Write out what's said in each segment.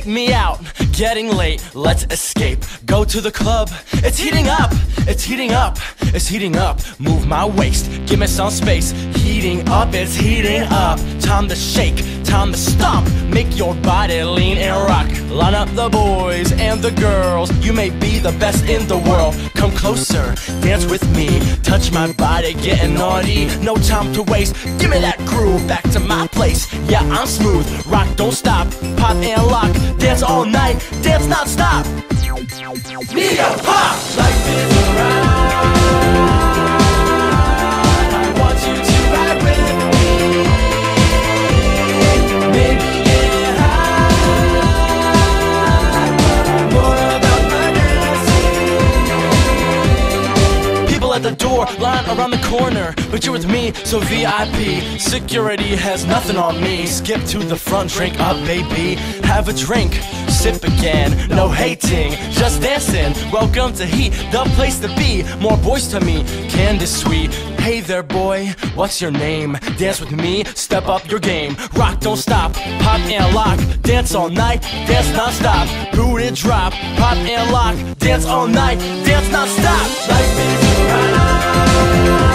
take me out. Getting late, let's escape. Go to the club, it's heating up, it's heating up, it's heating up. Move my waist, give me some space. Heating up, it's heating up. Time to shake, time to stomp. Make your body lean and rock. Line up the boys and the girls. You may be the best in the world. Come closer, dance with me. Touch my body, getting naughty. No time to waste. Give me that groove back to my place. Yeah, I'm smooth. Rock, don't stop. Pop and lock. Dance all night. Dance non-stop. Need a pop. Life is around the corner. But you're with me, so VIP. Security has nothing on me. Skip to the front, drink up, baby. Have a drink, sip again. No hating, just dancing. Welcome to Heat, the place to be. More boys to me, Candace Sweet. Hey there, boy, what's your name? Dance with me, step up your game. Rock, don't stop, pop and lock. Dance all night, dance non-stop. Booty drop, pop and lock. Dance all night, dance non-stop. Life is a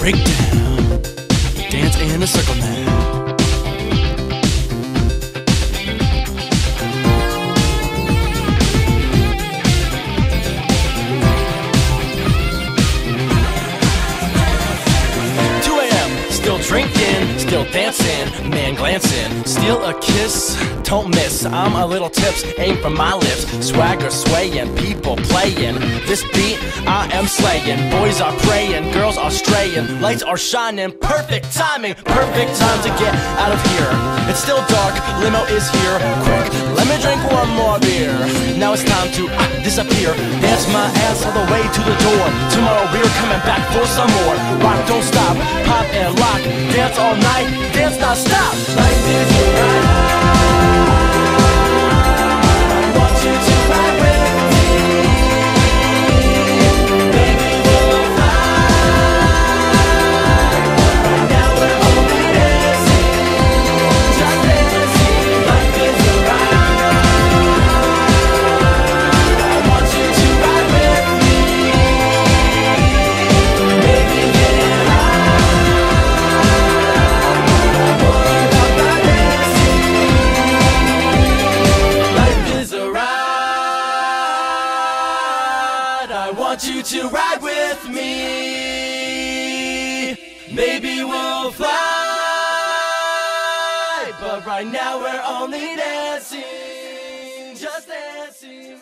Break down, dance in a circle now. Still dancing, man glancing. Steal a kiss, don't miss. I'm a little tips, aim for my lips. Swagger swaying, people playing. This beat, I am slaying. Boys are praying, girls are straying. Lights are shining, perfect timing, perfect time to get out of here. It's still dark, limo is here. Quick, let me one more beer. Now it's time to ah, disappear. Dance my ass all the way to the door. Tomorrow we're coming back for some more. Rock, don't stop, pop and lock. Dance all night, dance non-stop. Life is a want you to ride with me. Maybe we'll fly. But right now we're only dancing, just dancing.